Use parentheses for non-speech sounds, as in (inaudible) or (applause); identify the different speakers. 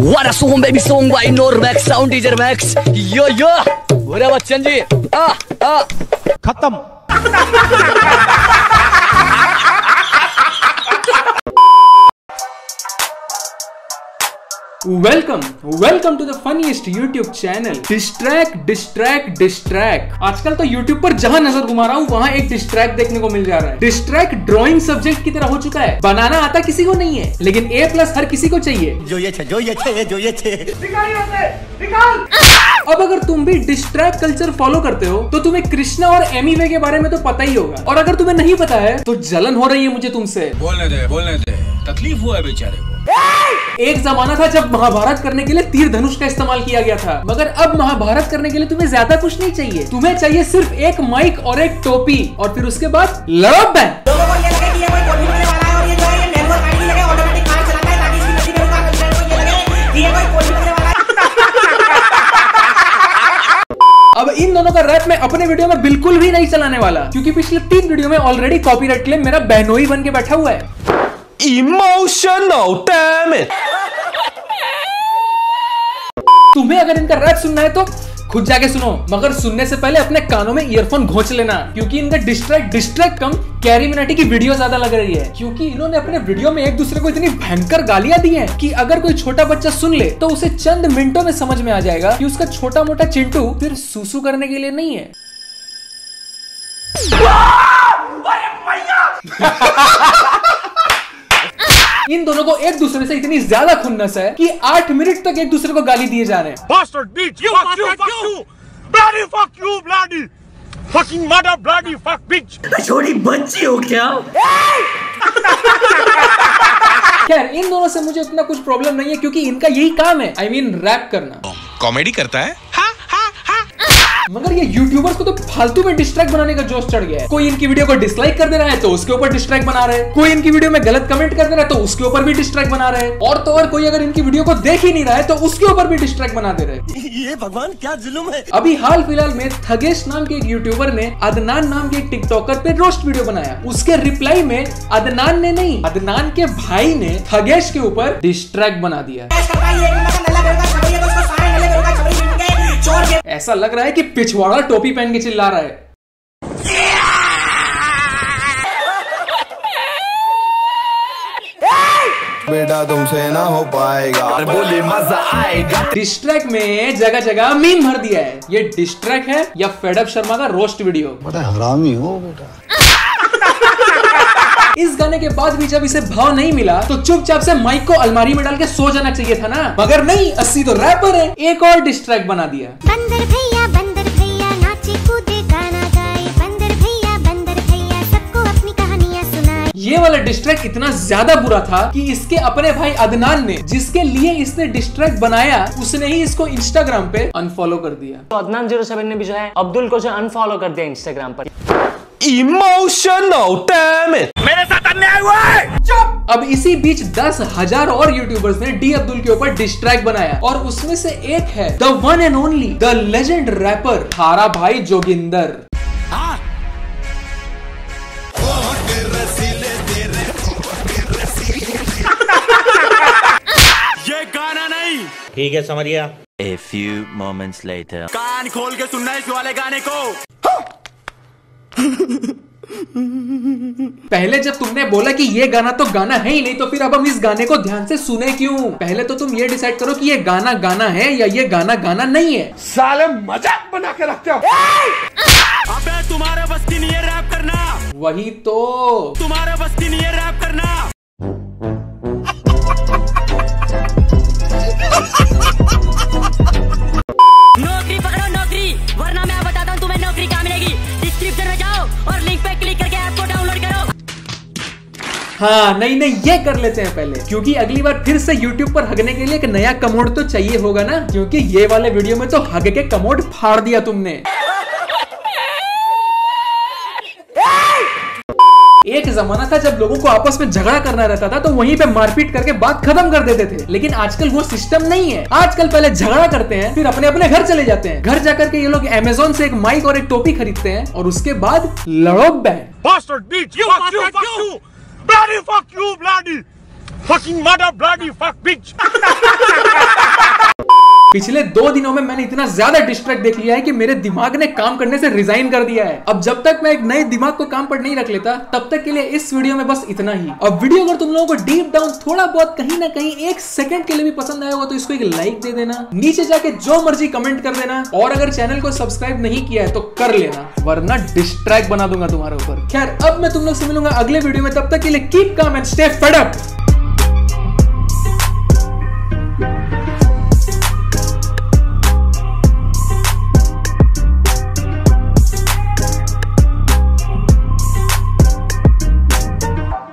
Speaker 1: What a song baby song by Normax Sound Teacher Max. Yo yo. बोरे बच्चन जी आ आ
Speaker 2: खत्म
Speaker 3: welcome welcome to the funniest YouTube channel distract distract distract आजकल तो YouTube पर जहाँ नज़र घुमा रहा हूँ वहाँ एक डिस्ट्रैक्ट देखने को मिल जा रहा है। डिस्ट्रैक्ट ड्रॉइंग सब्जेक्ट की तरह हो चुका है। बनाना आता किसी को नहीं है लेकिन ए प्लस हर किसी को चाहिए।
Speaker 4: जो ये जो ये जो ये
Speaker 3: अब अगर तुम भी डिस्ट्रैक कल्चर फॉलो करते हो तो तुम्हें कृष्णा और एमीवे के बारे में तो पता ही होगा। और अगर तुम्हें नहीं पता है तो जलन हो रही है मुझे तुमसे।
Speaker 5: बोलने दे बोलने दे। तकलीफ़ हुआ है बेचारे को।
Speaker 3: एक जमाना था जब महाभारत करने के लिए तीर धनुष का इस्तेमाल किया गया था मगर अब महाभारत करने के लिए तुम्हें ज़्यादा कुछ नहीं चाहिए। तुम्हें चाहिए सिर्फ़ एक माइक और एक टोपी और फिर उसके बाद लड़ो
Speaker 6: है है है है।
Speaker 3: अब इन दोनों का रैप मैं अपने वीडियो में बिल्कुल भी नहीं चलाने वाला क्योंकि पिछले तीन वीडियो में ऑलरेडी कॉपीराइट क्लेम मेरा बहनोई बन के बैठा हुआ है।
Speaker 2: इमोशनल डैम इट
Speaker 3: तुम्हें अगर इनका रैप सुनना है तो खुद जाके सुनो मगर सुनने से पहले अपने कानों में ईयरफोन घोंच लेना क्योंकि इनका डिस्ट्रैक्ट डिस्ट्रैक्ट कम कैरी मिनाटी की वीडियो ज़्यादा लग रही है क्योंकि इन्होंने अपने वीडियो में एक दूसरे को इतनी भयंकर गालियाँ दी हैं कि अगर कोई छोटा बच्चा सुन ले तो उसे चंद मिनटों में समझ में आ जाएगा कि उसका छोटा मोटा चिंटू फिर सुसु करने के लिए नहीं है। (laughs) (laughs) इन दोनों को एक दूसरे से इतनी ज़्यादा खुन्नस है कि आठ मिनट तक एक दूसरे को गाली दिए जा रहे हैं
Speaker 2: Bastard bitch! You fuck you, fuck you! Bloody fuck you, bloody! Fucking mother, bloody fuck bitch!
Speaker 1: छोटी बच्ची हो क्या
Speaker 3: खैर इन दोनों से मुझे उतना कुछ प्रॉब्लम नहीं है क्योंकि इनका यही काम है आई मीन रैप करना
Speaker 5: कॉमेडी करता है
Speaker 3: मगर ये यूट्यूबर्स को तो फालतू में डिस्ट्रैक्ट बनाने का जोश चढ़ गया है। कोई इनकी वीडियो को डिसलाइक कर दे रहा है तो उसके ऊपर डिस्ट्रैक्ट बना रहे हैं। कोई इनकी वीडियो में गलत कमेंट कर दे रहा है तो उसके ऊपर भी डिस्ट्रैक्ट बना रहे हैं। और तो और कोई अगर इनकी वीडियो को देख ही नहीं रहा है तो उसके ऊपर भी डिस्ट्रैक्ट बना दे रहे हैं। (laughs)
Speaker 4: ये भगवान क्या जुल्म है?
Speaker 3: अभी हाल फ़िलहाल में थगेश नाम के एक यूट्यूबर ने अदनान नाम के एक टिकटॉकर पे रोस्ट वीडियो बनाया। उसके रिप्लाई में अदनान ने नहीं अदनान के भाई ने थगेश के ऊपर डिस्ट्रैक्ट बना दिया।
Speaker 6: चोर के।
Speaker 3: ऐसा लग रहा है कि पिछवाड़ा टोपी पहन के चिल्ला रहा है।
Speaker 7: बेटा तुमसे ना हो पाएगा। बोले मज़ा आएगा।
Speaker 3: डिस्ट्रैक्ट में जगह जगह मीम भर दिया है। ये डिस्ट्रैक है या फेडअप शर्मा का रोस्ट वीडियो
Speaker 7: बड़ा हरामी हो बेटा।
Speaker 3: इस गाने के बाद भी जब इसे भाव नहीं मिला तो चुपचाप से माइक को अलमारी में डाल के सो जाना चाहिए था ना। मगर नहीं अस्सी तो रैपर है। एक और डिस्ट्रैक्ट बना दिया।
Speaker 8: बंदर भैया बंदर भैया नाचे कूदे गाना गाए। बंदर भैया बंदर भैया सबको अपनी कहानियाँ सुनाए।
Speaker 3: ये वाला डिस्ट्रैक्ट इतना ज़्यादा बुरा था कि इसके अपने भाई अदनान ने जिसके लिए इसने डिस्ट्रैक्ट बनाया उसने ही इसको इंस्टाग्राम पे अनफॉलो कर दिया।
Speaker 9: तो अदनान ज़ीरो सेवन ने भी जो है अब्दुल को जो अनफॉलो कर दिया इंस्टाग्राम पर।
Speaker 2: इमोशनल डैम इट
Speaker 3: अब इसी बीच दस हज़ार और यूट्यूबर्स ने डी अब्दुल के ऊपर डिस्ट्रैक्ट बनाया और उसमें से एक है the one and only the legend rapper थारा भाई जोगिंदर।
Speaker 2: ये गाना नहीं।
Speaker 4: ठीक है समरिया।
Speaker 1: A few moments later.
Speaker 2: कान खोल के सुनना इस वाले गाने को।
Speaker 3: पहले जब तुमने बोला कि ये गाना तो गाना है ही नहीं तो फिर अब हम इस गाने को ध्यान से सुने क्यों? पहले तो तुम ये डिसाइड करो कि ये गाना गाना है या ये गाना गाना नहीं है।
Speaker 2: साले मज़ाक बना के रखते हो। अबे तुम्हारे बस की नहीं है रैप करना।
Speaker 3: वही तो।
Speaker 2: तुम्हारे बस्ती की नहीं है रैप करना।
Speaker 6: हाँ
Speaker 3: नहीं नहीं, ये कर लेते हैं पहले, क्योंकि अगली बार फिर से YouTube पर हगने के लिए एक नया कमोड तो चाहिए होगा ना, क्योंकि ये वाले वीडियो में तो हग के कमोड फाड़ दिया तुमने। एक जमाना था जब लोगों को आपस में झगड़ा करना रहता था तो वहीं पे मारपीट करके बात खत्म कर देते थे। लेकिन आजकल वो सिस्टम नहीं है। आजकल पहले झगड़ा करते हैं, फिर अपने अपने घर चले जाते हैं। घर जाकर के ये लोग अमेजोन से एक माइक और एक टोपी खरीदते हैं, और उसके बाद लड़ो ban
Speaker 2: Bloody fuck you, bloody! Fucking mother, bloody fuck bitch! (laughs)
Speaker 3: पिछले दो दिनों में मैंने इतना ज़्यादा डिस्ट्रैक्ट देख लिया है कि मेरे दिमाग ने काम करने से रिजाइन कर दिया है। अब जब तक मैं एक नए दिमाग को काम पर नहीं रख लेता, तब तक के लिए इस वीडियो में बस इतना ही। अब वीडियो अगर तुम लोगों को डीप डाउन थोड़ा बहुत कहीं ना कहीं एक सेकंड के लिए भी पसंद आया होगा तो इसको एक लाइक दे देना। नीचे जाके जो मर्ज़ी कमेंट कर देना। और अगर चैनल को सब्सक्राइब नहीं किया है तो कर लेना, वरना डिस्ट्रैक्ट बना दूँगा तुम्हारे ऊपर। खैर, अब मैं तुम लोग से मिलूँगा अगले वीडियो में। तब तक के लिए कीप काम एंड स्टे